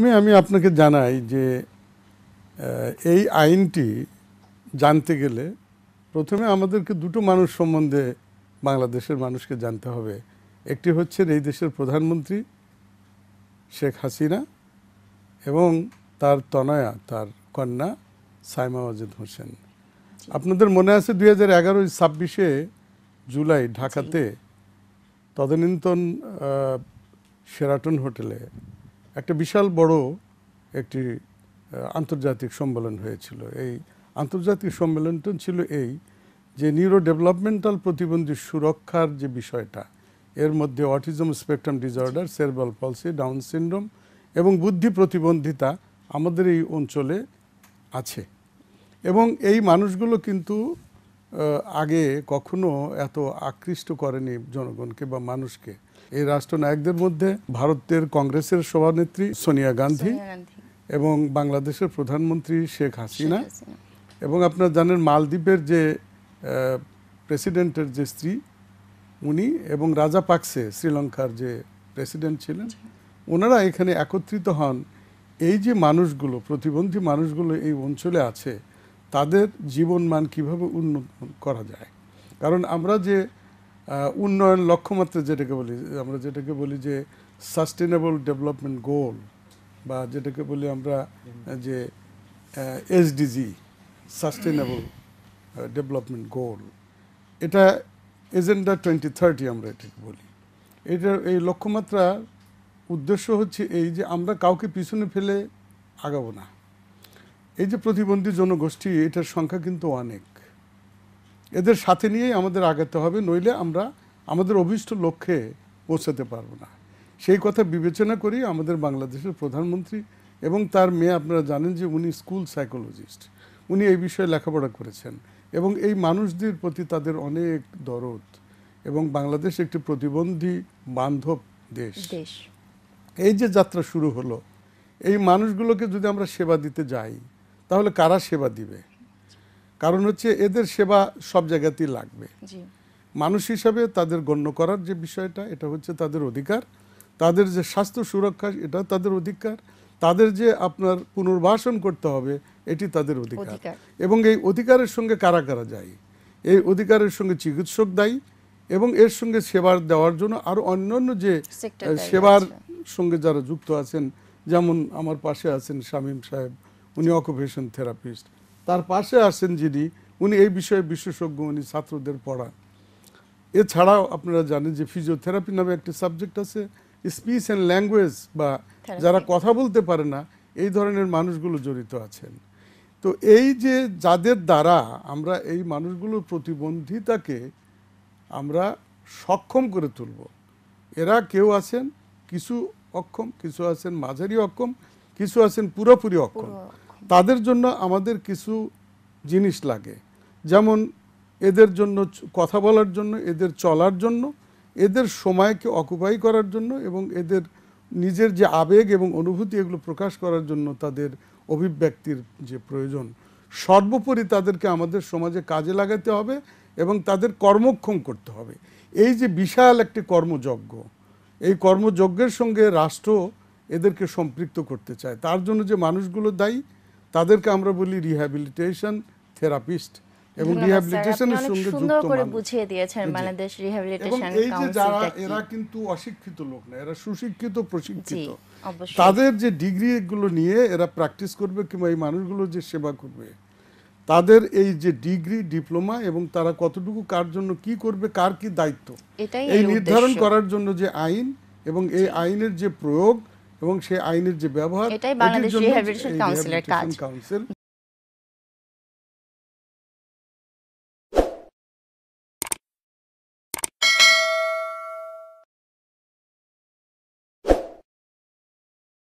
আমি আমি আপনাকে জানাই যে এই আইনটি জানতে গেলে প্রথমে আমাদেরকে দুটো মানুষ সম্বন্ধে বাংলাদেশের মানুষকে জানতে হবে। একটি হচ্ছে এই দেশের প্রধানমন্ত্রী শেখ হাসিনা এবং তার তনয়া তার কন্যা সাইমা ওয়াজেদ হোসেন। আপনাদের মনে আছে দুই হাজার এগারোই ছাব্বিশে জুলাই ঢাকাতে তদানীন্তন আহ, শেরাটন হোটেলে একটা বিশাল বড় একটি আন্তর্জাতিক সম্মেলন হয়েছিল। এই আন্তর্জাতিক সম্মেলনটা ছিল এই যে নিউরো ডেভেলপমেন্টাল প্রতিবন্ধী সুরক্ষার যে বিষয়টা, এর মধ্যে autism spectrum disorder cerebral palsy Down syndrome এবং বুদ্ধি প্রতিবন্ধিতা আমাদের এই অঞ্চলে আছে। এবং এই মানুষগুলো কিন্তু আগে কখনো এত আকৃষ্ট করেনি জনগণকে বা মানুষকে। এই রাষ্ট্রনায়কদের মধ্যে ভারতের কংগ্রেসের সভানেত্রী সোনিয়া গান্ধী এবং বাংলাদেশের প্রধানমন্ত্রী শেখ হাসিনা এবং আপনারা জানেন মালদ্বীপের যে প্রেসিডেন্টের যে স্ত্রী উনি এবং রাজা পাকসে শ্রীলঙ্কার যে প্রেসিডেন্ট ছিলেন ওনারা এখানে একত্রিত হন। এই যে মানুষগুলো প্রতিবন্ধী মানুষগুলো এই অঞ্চলে আছে তাদের জীবনমান কীভাবে উন্নত করা যায়? কারণ আমরা যে উন্নয়ন লক্ষ্যমাত্রা যেটাকে বলি, আমরা যেটাকে বলি যে সাস্টেনেবল ডেভেলপমেন্ট গোল বা যেটাকে বলি আমরা, যে এসডিজি সাস্টেনেবল ডেভেলপমেন্ট গোল এটা এজেন্ডা টোয়েন্টি থার্টি আমরা এটাকে বলি। এটার এই লক্ষ্যমাত্রার উদ্দেশ্য হচ্ছে এই যে আমরা কাউকে পিছনে ফেলে আগাবো না। এই যে প্রতিবন্ধী জনগোষ্ঠী, এটার সংখ্যা কিন্তু অনেক। এদের সাথে নিয়েই আমাদের আগাতে হবে নইলে আমরা আমাদের অভীষ্ট লক্ষ্যে পৌঁছাতে পারব না। সেই কথা বিবেচনা করি আমাদের বাংলাদেশের প্রধানমন্ত্রী এবং তার মেয়ে আপনারা জানেন যে উনি স্কুল সাইকোলজিস্ট। উনি এই বিষয়ে লেখাপড়া করেছেন এবং এই মানুষদের প্রতি তাদের অনেক দরদ এবং বাংলাদেশ একটি প্রতিবন্ধী বান্ধব দেশ। দেশ। এই যে যাত্রা শুরু হলো এই মানুষগুলোকে যদি আমরা সেবা দিতে যাই তাহলে কারা সেবা দিবে? কারণ হচ্ছে এদের সেবা সব জায়গাতেই লাগবে। মানুষ হিসাবে তাদের গণ্য করার যে বিষয়টা এটা হচ্ছে তাদের অধিকার। তাদের যে স্বাস্থ্য সুরক্ষা এটা তাদের অধিকার। তাদের যে আপনার পুনর্বাসন করতে হবে এটি তাদের অধিকার। এবং এই অধিকারের সঙ্গে কারা কারা যায়? এই অধিকারের সঙ্গে চিকিৎসক দায়ী এবং এর সঙ্গে সেবার দেওয়ার জন্য আরও অন্যান্য যে সেবার সঙ্গে যারা যুক্ত আছেন যেমন আমার পাশে আছেন শামীম সাহেব উনি অকুপেশন থেরাপিস্ট তার পাশে আসেন যিনি উনি এই বিষয়ে বিশেষজ্ঞ উনি ছাত্রদের পড়ান। এছাড়াও আপনারা জানেন যে ফিজিওথেরাপি নামে একটি সাবজেক্ট আছে স্পিচ অ্যান্ড ল্যাঙ্গুয়েজ বা যারা কথা বলতে পারে না এই ধরনের মানুষগুলো জড়িত আছেন। তো এই যে যাদের দ্বারা আমরা এই মানুষগুলোর প্রতিবন্ধিতাকে আমরা সক্ষম করে তুলব এরা কেউ আছেন কিছু অক্ষম কিছু আছেন মাঝারি অক্ষম কিছু আছেন পুরোপুরি অক্ষম। তাদের জন্য আমাদের কিছু জিনিস লাগে। যেমন এদের জন্য কথা বলার জন্য, এদের চলার জন্য, এদের সময়কে অকুপাই করার জন্য এবং এদের নিজের যে আবেগ এবং অনুভূতি এগুলো প্রকাশ করার জন্য তাদের অভিব্যক্তির যে প্রয়োজন। সর্বোপরি তাদেরকে আমাদের সমাজে কাজে লাগাতে হবে এবং তাদের কর্মক্ষম করতে হবে। এই যে বিশাল একটি কর্মযজ্ঞ, এই কর্মযজ্ঞের সঙ্গে রাষ্ট্র এদেরকে সম্পৃক্ত করতে চায়। তার জন্য যে মানুষগুলো দায়ী তাদেরকে আমরা বলি রিহ্যাবিলিটেশন থেরাপিস্ট এবং রিহ্যাবিলিটেশনের সঙ্গে যুক্ত করে বুঝিয়ে দিয়েছেন বাংলাদেশ রিহ্যাবিলিটেশন এই যে যারা এরা কিন্তু অশিক্ষিত লোক না এরা সুশিক্ষিত প্রশিক্ষিত। তাদের যে ডিগ্রি এগুলো নিয়ে এরা প্র্যাকটিস করবে কিংবা এই মানুষগুলো যে সেবা করবে তাদের এই যে ডিগ্রি ডিপ্লোমা এবং তারা কতটুকু কার জন্য কি করবে কার কি দায়িত্ব এই নির্ধারণ করার জন্য যে আইন এবং এই আইনের যে প্রয়োগ এবং সেই আইনের যে ব্যবহার এটাই বাংলাদেশ রিহ্যাবিলিটেশন কাউন্সিলের কাজ। কাউন্সিল